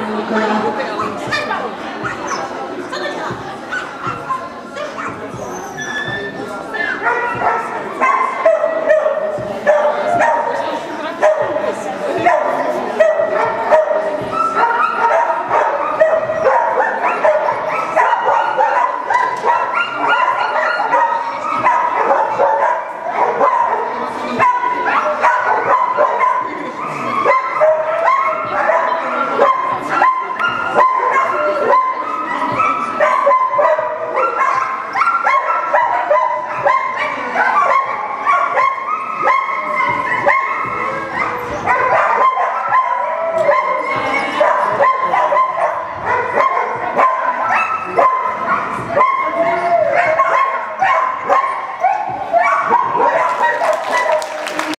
Gracias.